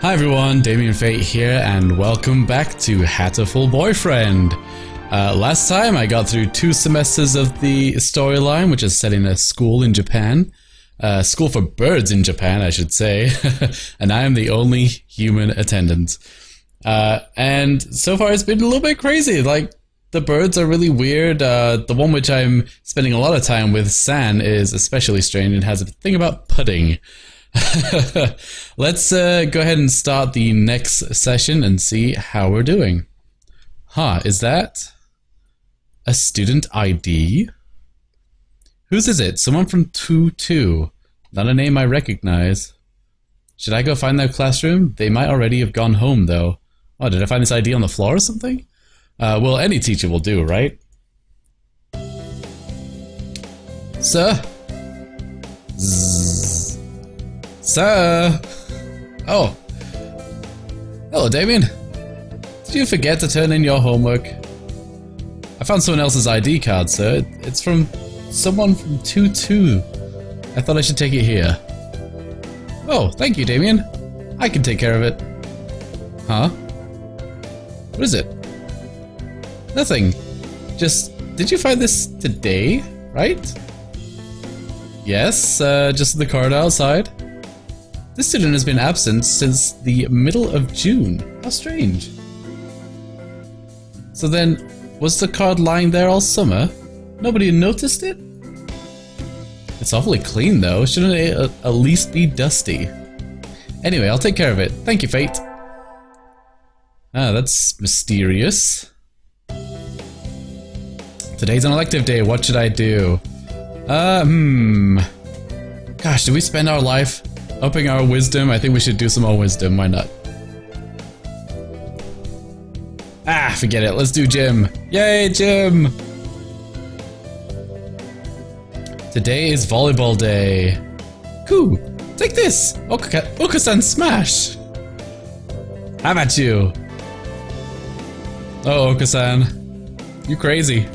Hi everyone, Damien Fate here, and welcome back to Hatoful Boyfriend. Uh, last time I got through two semesters of the storyline, which is set in a school in Japan. Uh, school for birds in Japan, I should say. and I am the only human attendant. Uh, and so far it's been a little bit crazy. Like, the birds are really weird. Uh, the one which I'm spending a lot of time with, San, is especially strange and has a thing about pudding. Let's uh, go ahead and start the next session and see how we're doing. Huh, is that a student ID? Whose is it? Someone from 2-2. Not a name I recognize. Should I go find their classroom? They might already have gone home, though. Oh, did I find this ID on the floor or something? Uh, well, any teacher will do, right? Sir? Sir? Oh. Hello, Damien. Did you forget to turn in your homework? I found someone else's ID card, sir. It's from someone from 2-2. I thought I should take it here. Oh, thank you, Damien. I can take care of it. Huh? What is it? Nothing. Just, did you find this today, right? Yes, uh, just the card outside. This student has been absent since the middle of June. How strange. So then, was the card lying there all summer? Nobody noticed it? It's awfully clean though, shouldn't it at least be dusty? Anyway, I'll take care of it. Thank you, Fate. Ah, that's mysterious. Today's an elective day, what should I do? Hmm. Gosh, do we spend our life upping our wisdom? I think we should do some more wisdom, why not? Ah, forget it, let's do gym. Yay, gym! Today is volleyball day. Cool, take this! Okasan smash! How about you? Oh, Okasan. You crazy.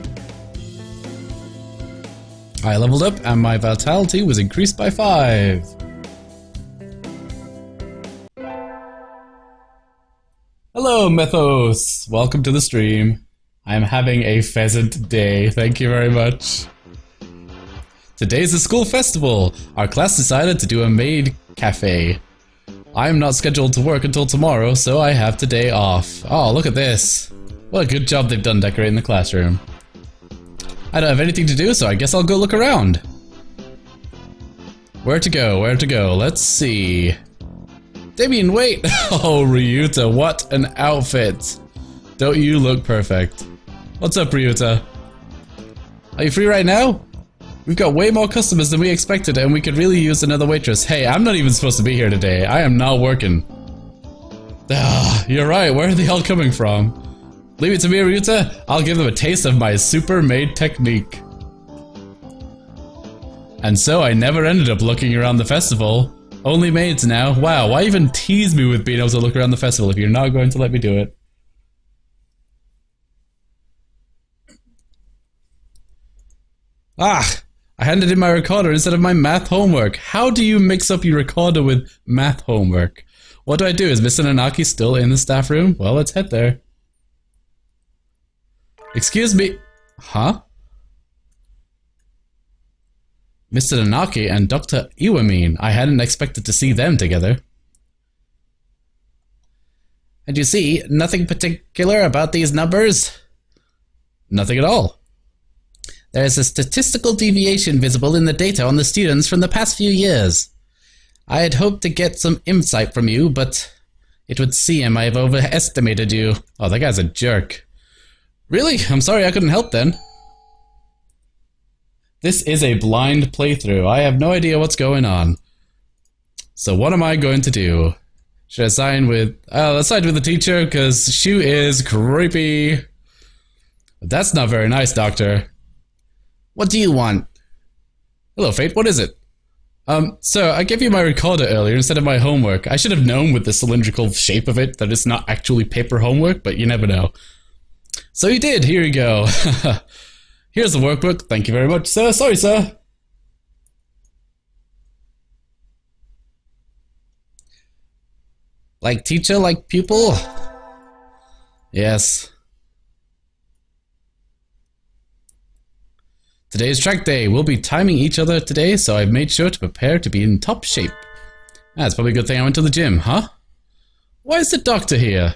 I leveled up and my vitality was increased by 5. Hello, Mythos! Welcome to the stream. I'm having a pheasant day, thank you very much. Today's a school festival. Our class decided to do a maid cafe. I'm not scheduled to work until tomorrow, so I have today off. Oh, look at this. What a good job they've done decorating the classroom. I don't have anything to do, so I guess I'll go look around. Where to go, where to go, let's see. Damien, wait! Oh, Ryota, what an outfit! Don't you look perfect. What's up, Ryota? Are you free right now? We've got way more customers than we expected and we could really use another waitress. Hey, I'm not even supposed to be here today. I am not working. Ah, you're right, where are they all coming from? Leave it to me, Ryota. I'll give them a taste of my super maid technique. And so I never ended up looking around the festival. Only maids now. Wow, why even tease me with being able to look around the festival if you're not going to let me do it? Ah, I handed in my recorder instead of my math homework. How do you mix up your recorder with math homework? What do I do? Is Mr. Nanaki still in the staff room? Well, let's head there. Excuse me. Huh? Mr. Nanaki and Dr. Iwamin. I hadn't expected to see them together. And you see, nothing particular about these numbers? Nothing at all. There is a statistical deviation visible in the data on the students from the past few years. I had hoped to get some insight from you, but it would seem I have overestimated you. Oh, that guy's a jerk. Really? I'm sorry I couldn't help then. This is a blind playthrough. I have no idea what's going on. So what am I going to do? Should I sign with... Uh, let's sign with the teacher, because Shu is creepy. That's not very nice, Doctor. What do you want? Hello, Fate. What is it? Um, so I gave you my recorder earlier instead of my homework. I should have known with the cylindrical shape of it that it's not actually paper homework, but you never know. So you did. Here you go. Here's the workbook. Thank you very much, sir. Sorry, sir. Like teacher, like pupil? Yes. Today is track day. We'll be timing each other today, so I've made sure to prepare to be in top shape. That's probably a good thing I went to the gym, huh? Why is the doctor here?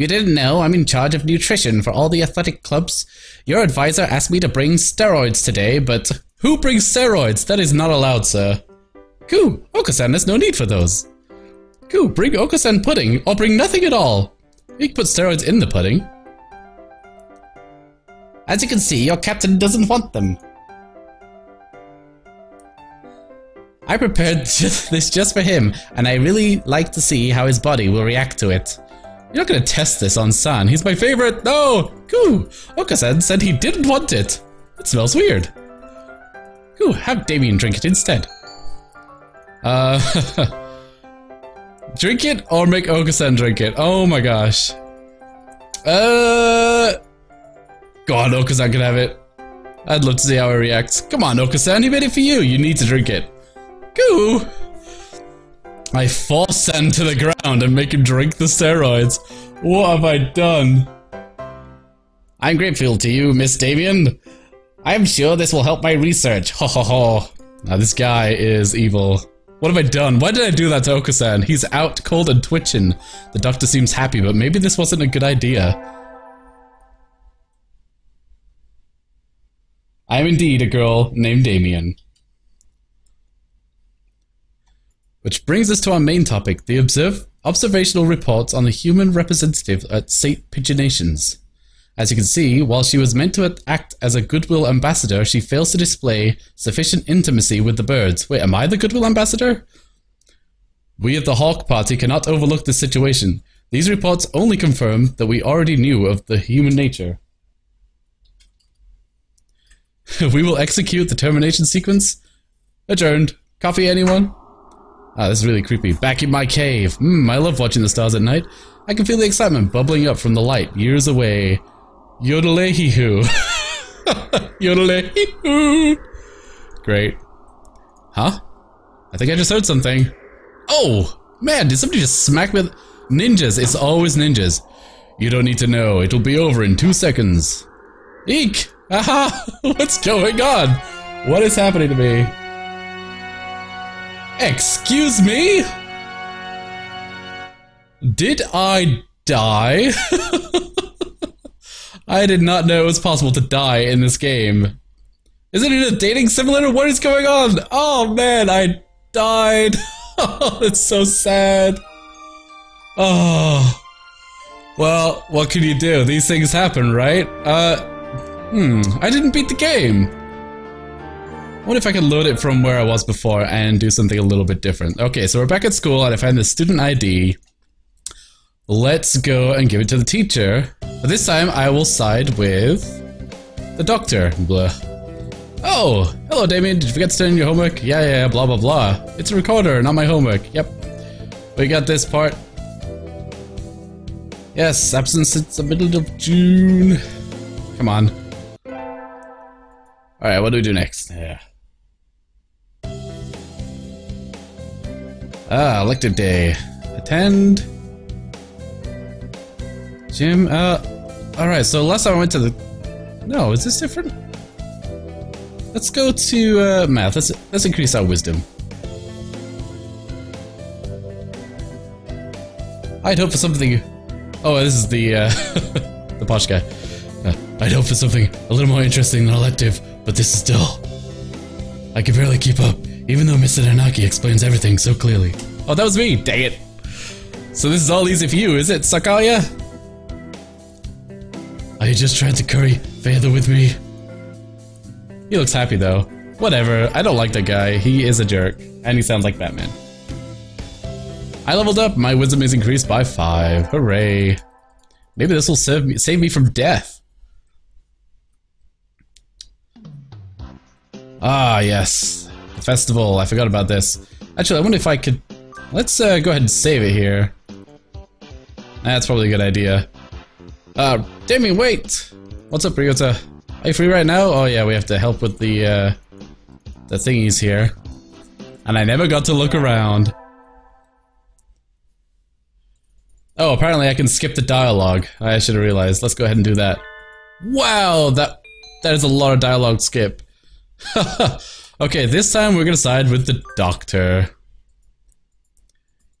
You didn't know I'm in charge of nutrition for all the athletic clubs. Your advisor asked me to bring steroids today, but who brings steroids? That is not allowed, sir. Cool, Okasan has no need for those. Cool, bring Okasan pudding, or bring nothing at all. You can put steroids in the pudding. As you can see, your captain doesn't want them. I prepared this just for him, and I really like to see how his body will react to it. You're not gonna test this on San. He's my favorite. No! Goo! Okasan said he didn't want it. It smells weird. Goo, have Damien drink it instead. Uh, drink it or make Okasan drink it. Oh my gosh. Uh, go on, Okasan can have it. I'd love to see how he reacts. Come on, Okasan, he made it for you. You need to drink it. Goo! I force Sen to the ground and make him drink the steroids. What have I done? I'm grateful to you, Miss Damien. I'm sure this will help my research. Ho ho ho. Now this guy is evil. What have I done? Why did I do that to Okasan? He's out cold and twitching. The doctor seems happy, but maybe this wasn't a good idea. I am indeed a girl named Damien. Which brings us to our main topic, the observe observational reports on the human representative at St. Pigeonations. As you can see, while she was meant to act as a goodwill ambassador, she fails to display sufficient intimacy with the birds. Wait, am I the goodwill ambassador? We at the Hawk Party cannot overlook this situation. These reports only confirm that we already knew of the human nature. we will execute the termination sequence. Adjourned. Coffee, anyone? Ah, this is really creepy. Back in my cave. Hmm, I love watching the stars at night. I can feel the excitement bubbling up from the light years away. Yodelehihu. Yodelehihu. Great. Huh? I think I just heard something. Oh! Man, did somebody just smack me with... Ninjas, it's always ninjas. You don't need to know, it'll be over in two seconds. Eek! Aha! What's going on? What is happening to me? Excuse me? Did I die? I did not know it was possible to die in this game. Isn't it a dating simulator? What is going on? Oh man, I died. Oh, it's so sad. Oh. Well, what can you do? These things happen, right? Uh, hmm, I didn't beat the game. What if I could load it from where I was before and do something a little bit different? Okay, so we're back at school and I find the student ID. Let's go and give it to the teacher. But this time I will side with the doctor. Blah. Oh, hello Damien, did you forget to turn in your homework? Yeah, yeah, blah, blah, blah. It's a recorder, not my homework. Yep. We got this part. Yes, absence since the middle of June. Come on. Alright, what do we do next? Yeah. Ah, elective day. Attend. Gym, uh, alright, so last time I went to the... No, is this different? Let's go to, uh, math. Let's, let's increase our wisdom. I'd hope for something... Oh, this is the, uh, the posh guy. Uh, I'd hope for something a little more interesting than elective, but this is dull. I can barely keep up even though Mr. Nanaki explains everything so clearly. Oh, that was me, dang it. So this is all easy for you, is it, Sakuya? Are you just trying to curry favor with me? He looks happy though. Whatever, I don't like that guy, he is a jerk, and he sounds like Batman. I leveled up, my wisdom is increased by 5, hooray. Maybe this will save me, save me from death. Ah, yes. Festival, I forgot about this. Actually, I wonder if I could... Let's uh, go ahead and save it here. That's probably a good idea. Uh, Damien, wait! What's up, Ryota? Are you free right now? Oh yeah, we have to help with the, uh, the thingies here. And I never got to look around. Oh, apparently I can skip the dialogue. I should have realized. Let's go ahead and do that. Wow, that that is a lot of dialogue skip. okay, this time we're gonna side with the doctor.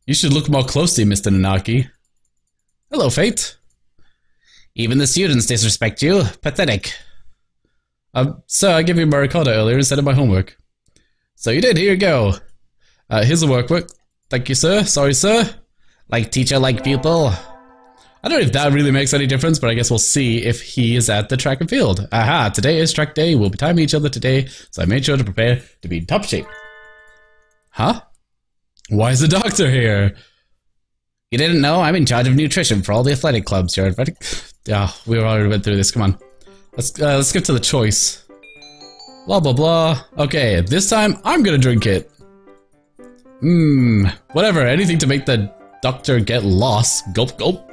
You should look more closely, Mr. Nanaki. Hello, Fate. Even the students disrespect you. Pathetic. Um, sir, I gave you my recorder earlier instead of my homework. So you did, here you go. Uh, here's the workbook. Thank you, sir. Sorry, sir. Like teacher, like pupil. I don't know if that really makes any difference, but I guess we'll see if he is at the track and field. Aha, today is track day. We'll be timing each other today, so I made sure to prepare to be in top shape. Huh? Why is the doctor here? You didn't know? I'm in charge of nutrition for all the athletic clubs here. Yeah, we already went through this. Come on. Let's, uh, let's get to the choice. Blah, blah, blah. Okay, this time I'm gonna drink it. Hmm, whatever. Anything to make the doctor get lost. Gulp, gulp.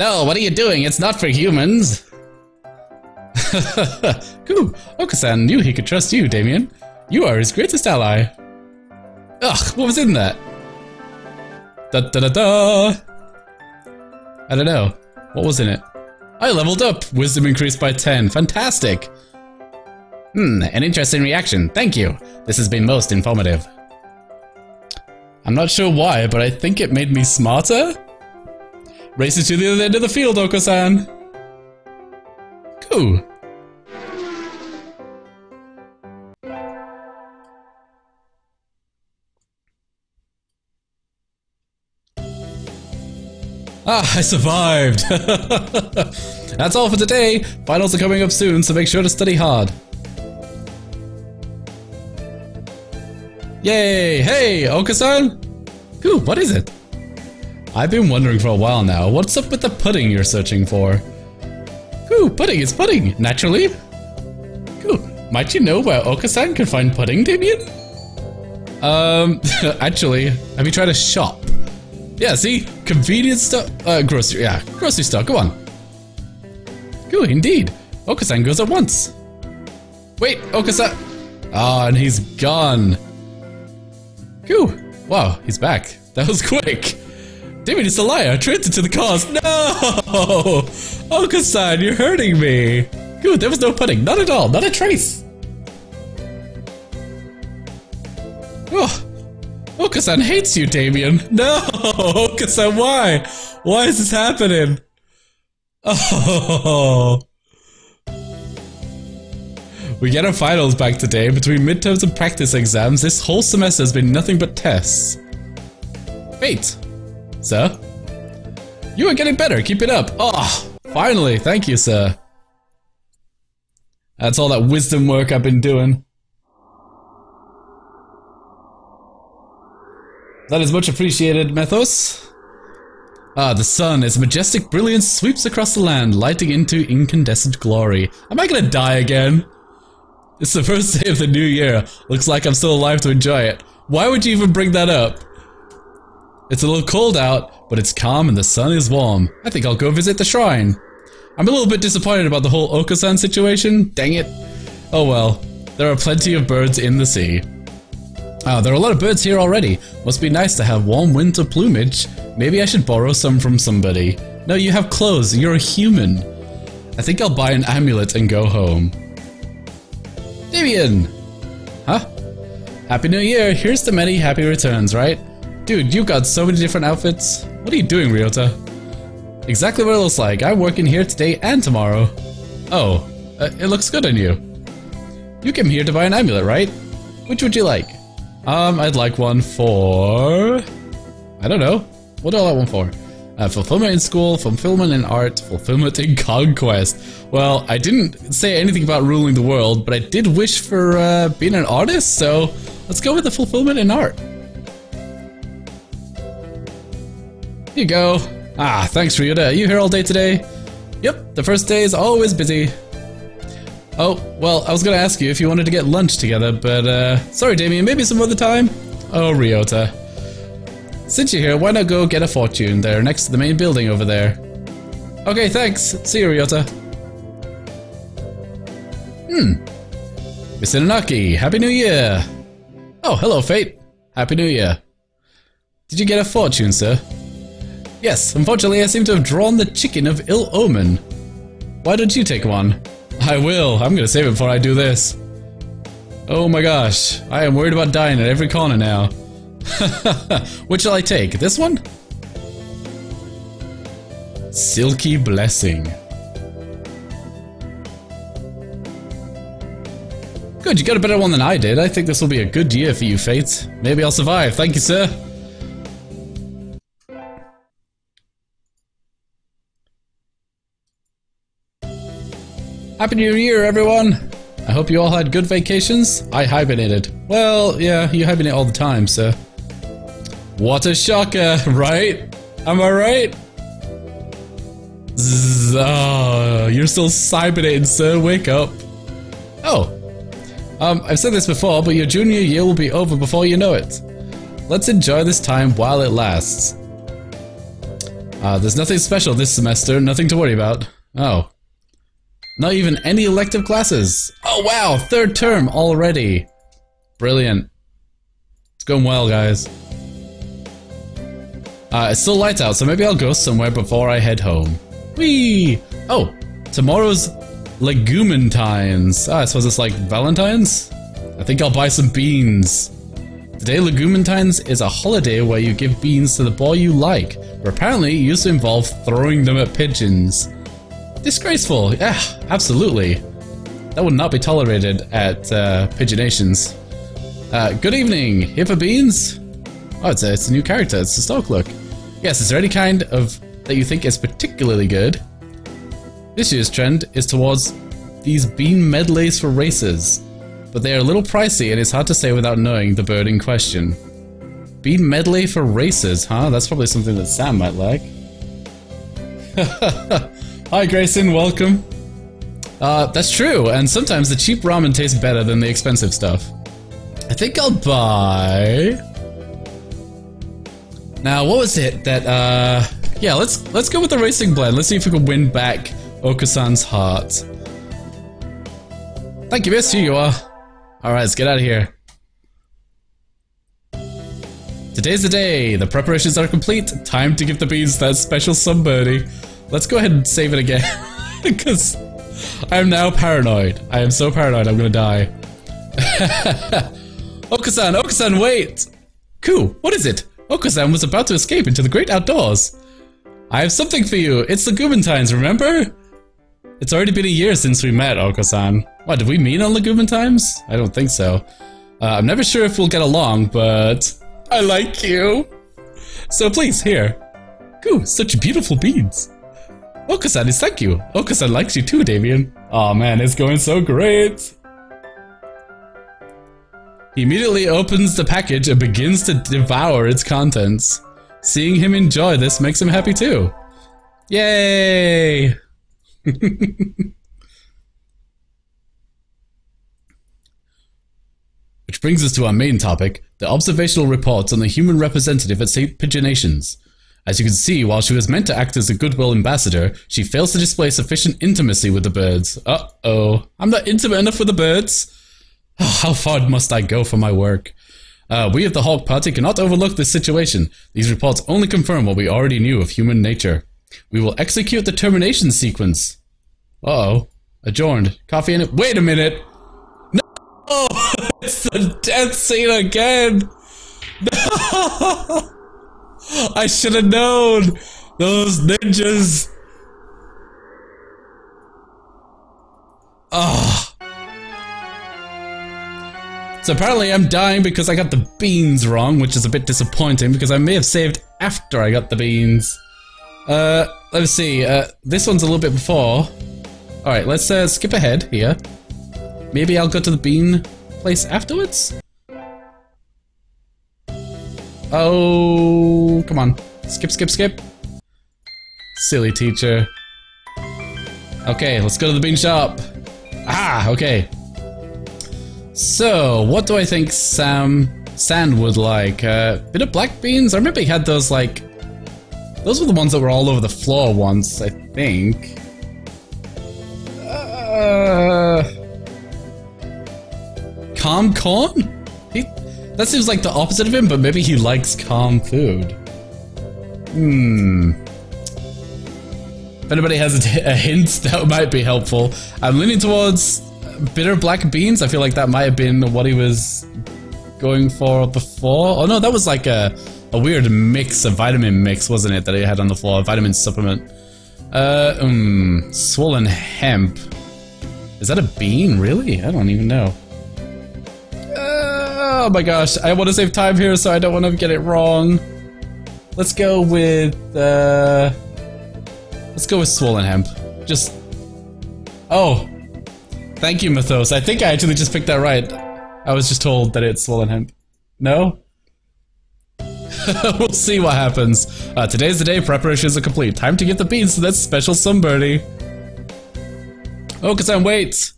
No, what are you doing? It's not for humans. Cool. Okasan knew he could trust you, Damien. You are his greatest ally. Ugh, what was in that? Da da da da! I don't know. What was in it? I leveled up! Wisdom increased by 10. Fantastic! Hmm, an interesting reaction. Thank you. This has been most informative. I'm not sure why, but I think it made me smarter? Racing to the other end of the field, Oko-san! Cool. Ah, I survived! That's all for today! Finals are coming up soon, so make sure to study hard. Yay! Hey, Okasan! Ooh, what is it? I've been wondering for a while now, what's up with the pudding you're searching for? Ooh, pudding is pudding, naturally. Ooh, might you know where Okasan can find pudding, Damien? Um, actually, have you tried a shop? Yeah, see? Convenience store, uh, grocery, yeah, grocery store, go on. Ooh, indeed. Okasan goes at once. Wait, Okasan. Ah, oh, and he's gone. Phew! Wow, he's back. That was quick. David is a liar. I traded to the cause. No! Oh, Okasan, you're hurting me. Good, there was no pudding. Not at all. Not a trace. Oh, oh Okasan hates you, Damien. No! Okasan, why? Why is this happening? Oh. We get our finals back today. Between midterms and practice exams, this whole semester has been nothing but tests. Wait. Sir? You are getting better. Keep it up. Oh, finally. Thank you, sir. That's all that wisdom work I've been doing. That is much appreciated, Methos. Ah, the sun, its majestic brilliance sweeps across the land, lighting into incandescent glory. Am I gonna die again? It's the first day of the new year. Looks like I'm still alive to enjoy it. Why would you even bring that up? It's a little cold out, but it's calm and the sun is warm. I think I'll go visit the shrine. I'm a little bit disappointed about the whole Okasan situation. Dang it. Oh well. There are plenty of birds in the sea. Ah, there are a lot of birds here already. Must be nice to have warm winter plumage. Maybe I should borrow some from somebody. No, you have clothes. You're a human. I think I'll buy an amulet and go home. Damien! Huh? Happy New Year! Here's to many happy returns, right? Dude, you've got so many different outfits. What are you doing, Ryota? Exactly what it looks like. I'm working here today and tomorrow. Oh, uh, it looks good on you. You came here to buy an amulet, right? Which would you like? Um, I'd like one for... I don't know. What do I like one for? Uh, fulfillment in school, fulfillment in art, fulfillment in conquest. Well, I didn't say anything about ruling the world, but I did wish for uh, being an artist, so let's go with the fulfillment in art. You go. Ah, thanks, Ryota. Are you here all day today? Yep, the first day is always busy. Oh, well, I was gonna ask you if you wanted to get lunch together, but uh, sorry, Damien, maybe some other time? Oh, Ryota. Since you're here, why not go get a fortune there next to the main building over there? Okay, thanks. See you, Ryota. Hmm. Mr. Nanaki, Happy New Year! Oh, hello, Fate. Happy New Year. Did you get a fortune, sir? Yes, unfortunately I seem to have drawn the chicken of ill omen. Why don't you take one? I will. I'm gonna save it before I do this. Oh my gosh, I am worried about dying at every corner now. Which shall I take? This one? Silky Blessing. Good, you got a better one than I did. I think this will be a good year for you, Fates. Maybe I'll survive. Thank you, sir. Happy New Year, everyone! I hope you all had good vacations. I hibernated. Well, yeah, you hibernate all the time, sir. What a shocker, right? Am I right? Zzz, oh, you're still hibernating, sir. Wake up. Oh. Um, I've said this before, but your junior year will be over before you know it. Let's enjoy this time while it lasts. Uh, there's nothing special this semester, nothing to worry about. Oh. Not even any elective classes. Oh wow, third term already. Brilliant. It's going well, guys. Uh, it's still light out, so maybe I'll go somewhere before I head home. Whee! Oh, tomorrow's Legumentines. Ah, I suppose it's like Valentine's? I think I'll buy some beans. Today, Legumentines is a holiday where you give beans to the boy you like, but apparently it used to involve throwing them at pigeons. Disgraceful, yeah, absolutely. That would not be tolerated at uh, Pigeonations. Uh, good evening, for beans? Oh, it's a, it's a new character, it's a stock look. Yes, is there any kind of that you think is particularly good? This year's trend is towards these bean medleys for races, but they are a little pricey and it's hard to say without knowing the bird in question. Bean medley for races, huh? That's probably something that Sam might like. Hi Grayson, welcome. Uh, that's true, and sometimes the cheap ramen tastes better than the expensive stuff. I think I'll buy... Now, what was it that, uh... Yeah, let's let's go with the racing blend. Let's see if we can win back Okusan's heart. Thank you, miss. Here you are. Alright, let's get out of here. Today's the day. The preparations are complete. Time to give the beans that special somebirdie. Let's go ahead and save it again. Because I am now paranoid. I am so paranoid I'm gonna die. Okasan, Okasan, wait! Ku, what is it? Okasan was about to escape into the great outdoors. I have something for you. It's the Legumentines, remember? It's already been a year since we met, Okasan. What, did we meet on Legumentines? I don't think so. Uh, I'm never sure if we'll get along, but I like you. So please, here. Ku, such beautiful beads. Okusan is thank you. Okusan likes you too, Damien. Oh man, it's going so great. He immediately opens the package and begins to devour its contents. Seeing him enjoy this makes him happy too. Yay! Which brings us to our main topic, the observational reports on the human representative at St. Pigeonations. As you can see, while she was meant to act as a goodwill ambassador, she fails to display sufficient intimacy with the birds. Uh-oh. I'm not intimate enough with the birds. How far must I go for my work? Uh, we of the Hawk Party cannot overlook this situation. These reports only confirm what we already knew of human nature. We will execute the termination sequence. Uh-oh. Adjourned. Coffee in it. Wait a minute! No! it's the death scene again! No! I should have known! Those ninjas! Ah. So apparently I'm dying because I got the beans wrong, which is a bit disappointing because I may have saved after I got the beans. Uh, let's see, uh, this one's a little bit before. Alright, let's uh, skip ahead here. Maybe I'll go to the bean place afterwards? Oh, come on. Skip, skip, skip. Silly teacher. Okay, let's go to the bean shop. Ah, okay. So, what do I think Sam Sand would like? Uh, bit of black beans? I remember he had those like... Those were the ones that were all over the floor once, I think. Uh, calm corn? He, That seems like the opposite of him, but maybe he likes calm food. Hmm. If anybody has a, hint, that might be helpful. I'm leaning towards bitter black beans. I feel like that might have been what he was going for before. Oh no, that was like a, a weird mix, a vitamin mix, wasn't it, that he had on the floor? A vitamin supplement. Uh, um, swollen hemp. Is that a bean, really? I don't even know. Uh, oh my gosh, I want to save time here, so I don't want to get it wrong. Let's go with, uh... Let's go with swollen hemp. Just... Oh. Thank you, Mythos. I think I actually just picked that right. I was just told that it's swollen hemp. No? we'll see what happens. Uh, today's the day, preparations are complete. Time to get the beans to that special somebirdie. Oh, Kazan, wait!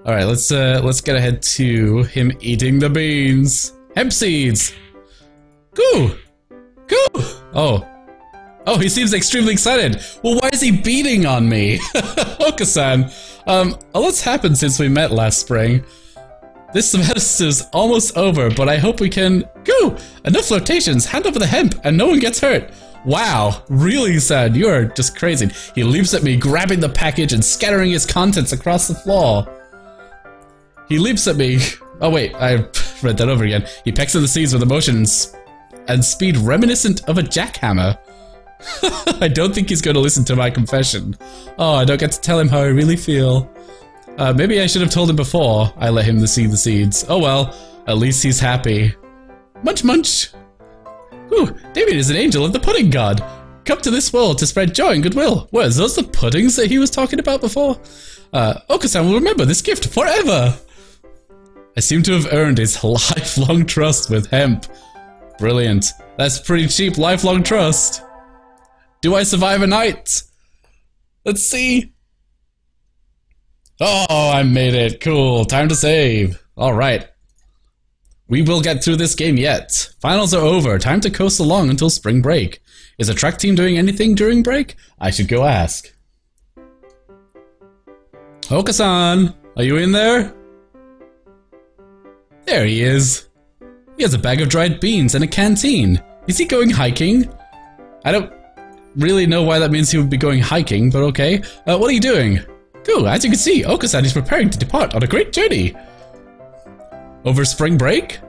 Alright, let's uh let's get ahead to him eating the beans. Hemp seeds! Goo! Goo! Oh. Oh, he seems extremely excited. Well, why is he beating on me? Okasan, um, a lot's happened since we met last spring. This semester's almost over, but I hope we can... Go! Enough flirtations, hand over the hemp, and no one gets hurt. Wow, really sad, you are just crazy. He leaps at me, grabbing the package and scattering its contents across the floor. He leaps at me... Oh wait, I read that over again. He pecks at the seeds with emotions and speed reminiscent of a jackhammer. I don't think he's going to listen to my confession. Oh, I don't get to tell him how I really feel. Uh, maybe I should have told him before I let him see the seeds. Oh well, at least he's happy. Munch munch! Ooh, David is an angel of the pudding god. Come to this world to spread joy and goodwill. Were those the puddings that he was talking about before? Uh, Okasan will remember this gift forever! I seem to have earned his lifelong trust with hemp. Brilliant. That's pretty cheap lifelong trust. Do I survive a night? Let's see. Oh, I made it. Cool. Time to save. All right. We will get through this game yet. Finals are over. Time to coast along until spring break. Is the track team doing anything during break? I should go ask. Okasan, are you in there? There he is. He has a bag of dried beans and a canteen. Is he going hiking? I don't really know why that means he would be going hiking, but okay. Uh, what are you doing? Cool, as you can see, Okasan is preparing to depart on a great journey. Over spring break?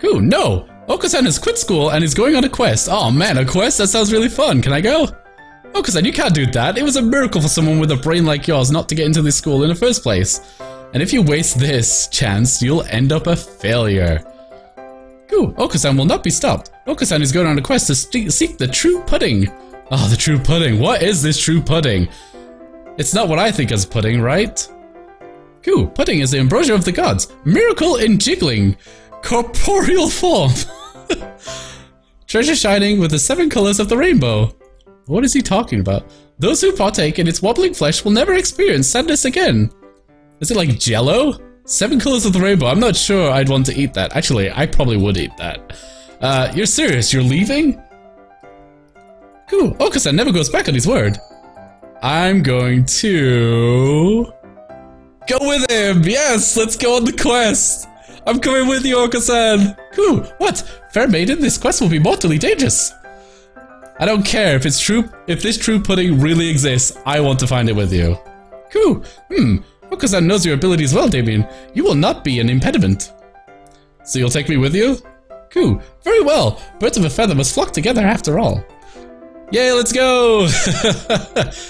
Cool, no! Okasan has quit school and is going on a quest. Oh man, a quest? That sounds really fun. Can I go? Okasan, you can't do that. It was a miracle for someone with a brain like yours not to get into this school in the first place. And if you waste this chance, you'll end up a failure. Cool, Okasan will not be stopped. Okasan is going on a quest to seek the true pudding. Oh, the true pudding. What is this true pudding? It's not what I think as pudding, right? Cool, pudding is the ambrosia of the gods. Miracle in jiggling. Corporeal form. Treasure shining with the seven colors of the rainbow. What is he talking about? Those who partake in its wobbling flesh will never experience sadness again. Is it like jello? Seven colors of the rainbow. I'm not sure I'd want to eat that. Actually, I probably would eat that. Uh, you're serious? You're leaving? Cool. Okasan never goes back on his word. I'm going to... Go with him! Yes, let's go on the quest! I'm coming with you, Okasan! Cool, what? Fair maiden, this quest will be mortally dangerous! I don't care if it's true- if this true pudding really exists, I want to find it with you. Cool, hmm, Okasan knows your abilities well, Damien. You will not be an impediment. So you'll take me with you? Cool, very well. Birds of a feather must flock together after all. Yay, let's go!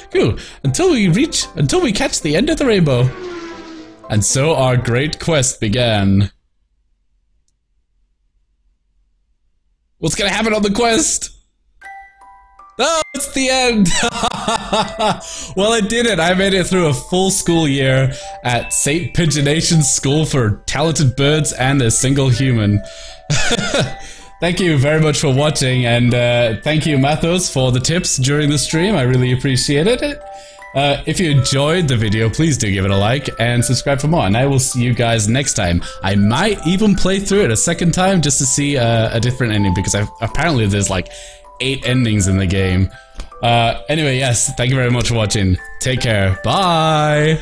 cool. Until we reach, until we catch the end of the rainbow. And so our great quest began. What's gonna happen on the quest? It's the end! well, I did it. I made it through a full school year at St. Pigeonation's School for Talented Birds and a Single Human. Thank you very much for watching, and uh, thank you, Mathos, for the tips during the stream. I really appreciated it. Uh, if you enjoyed the video, please do give it a like and subscribe for more. And I will see you guys next time. I might even play through it a second time just to see uh, a different ending because I've, apparently there's like eight endings in the game. Uh, anyway, yes, thank you very much for watching. Take care. Bye.